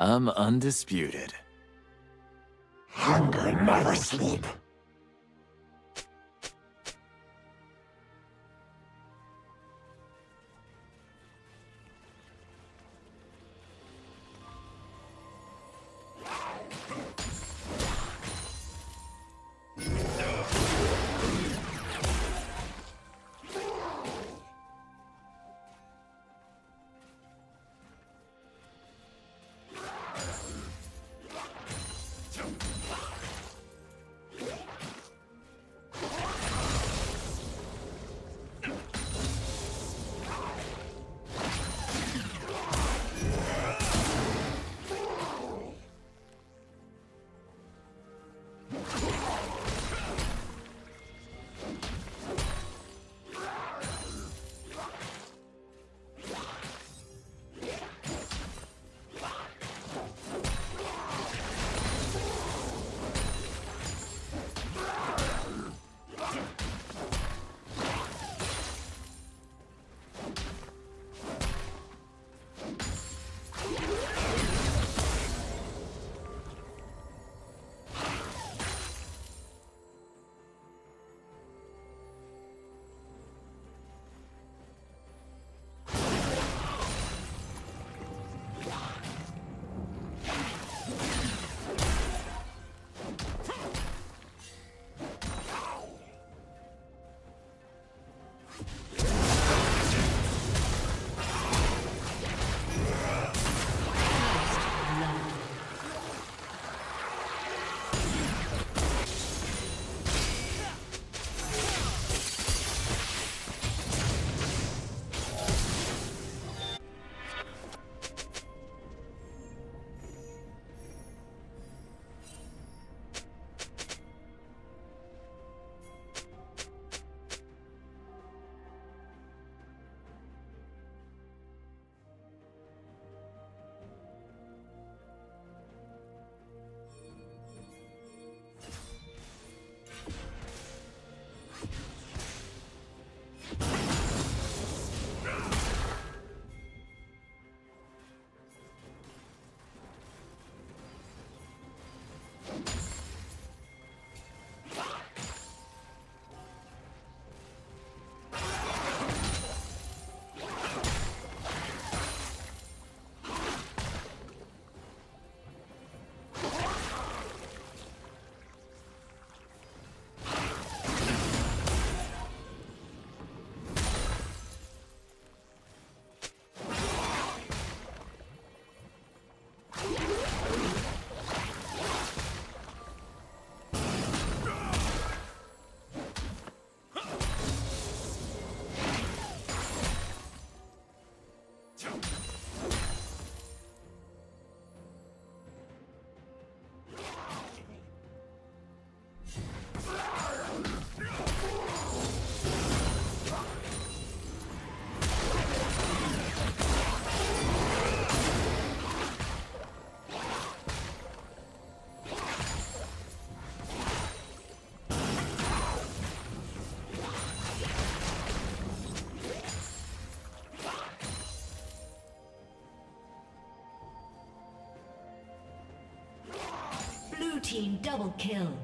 I'm undisputed. Hunger never sleep. Team double kill.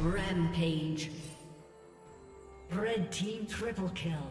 Rampage. Red team triple kill.